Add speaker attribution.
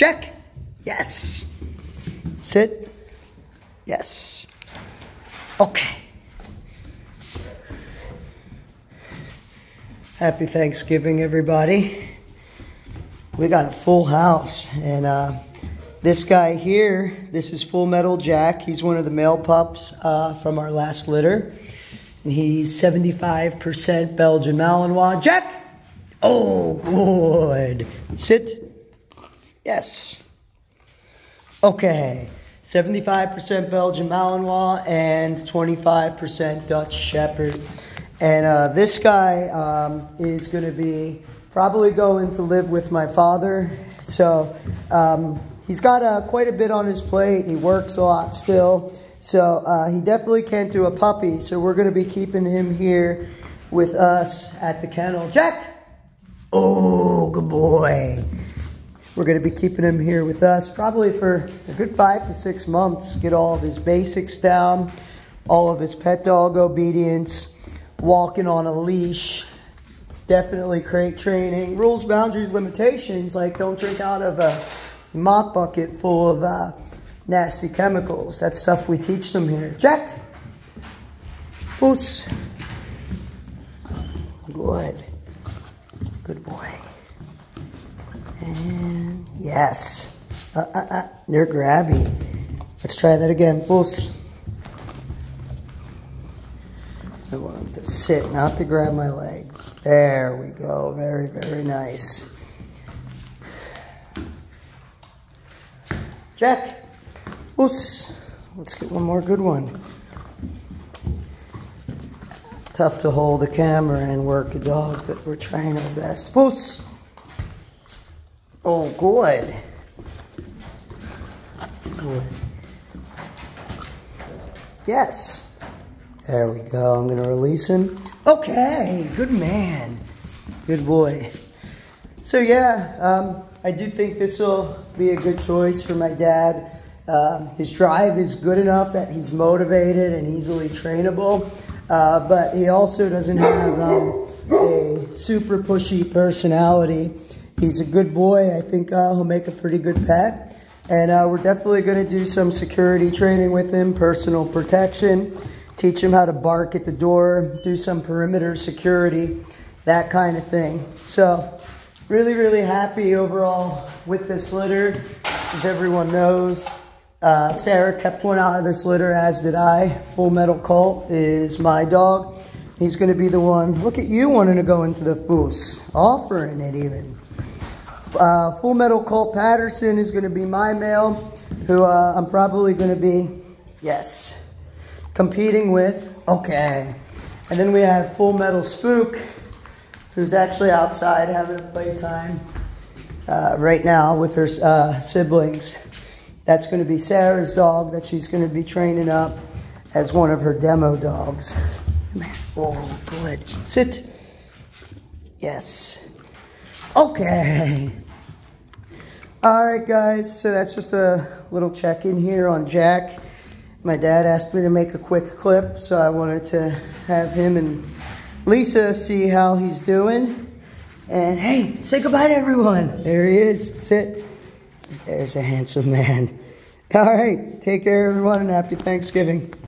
Speaker 1: Check. Yes. Sit. Yes. Okay. Happy Thanksgiving, everybody. We got a full house, and uh, this guy here, this is Full Metal Jack. He's one of the male pups uh, from our last litter. And he's 75% Belgian Malinois. Jack! Oh, good. Sit. Yes. Okay. 75% Belgian Malinois and 25% Dutch Shepherd. And uh, this guy um, is going to be probably going to live with my father. So um, he's got uh, quite a bit on his plate. He works a lot still. So uh, he definitely can't do a puppy. So we're going to be keeping him here with us at the kennel. Jack! Oh. We're going to be keeping him here with us probably for a good five to six months. Get all of his basics down, all of his pet dog obedience walking on a leash, definitely crate training, rules, boundaries, limitations, like don't drink out of a mop bucket full of uh, nasty chemicals. That's stuff we teach them here. Jack, Puss. Good. Good boy. And yes. Uh, uh, uh, they're grabby. Let's try that again. Puss. I want him to sit, not to grab my leg. There we go. Very, very nice. Jack. Oos. Let's get one more good one. Tough to hold a camera and work a dog, but we're trying our best. Foos. Oh, good. Good. Yes. There we go. I'm going to release him. Okay. Good man. Good boy. So, yeah, um, I do think this will be a good choice for my dad. Um, his drive is good enough that he's motivated and easily trainable, uh, but he also doesn't have um, a super pushy personality. He's a good boy. I think uh, he'll make a pretty good pet. And uh, we're definitely going to do some security training with him, personal protection teach him how to bark at the door, do some perimeter security, that kind of thing. So, really, really happy overall with this litter. As everyone knows, uh, Sarah kept one out of this litter, as did I. Full Metal Colt is my dog. He's going to be the one. Look at you wanting to go into the foos, offering it even. Uh, Full Metal Colt Patterson is going to be my male, who uh, I'm probably going to be, yes, competing with. Okay. And then we have Full Metal Spook, who's actually outside having a playtime uh, right now with her uh, siblings. That's going to be Sarah's dog that she's going to be training up as one of her demo dogs. Oh, good. Sit. Yes. Okay. All right, guys. So that's just a little check-in here on Jack. My dad asked me to make a quick clip, so I wanted to have him and Lisa see how he's doing. And hey, say goodbye to everyone. There he is. Sit. There's a handsome man. All right. Take care, everyone, and happy Thanksgiving.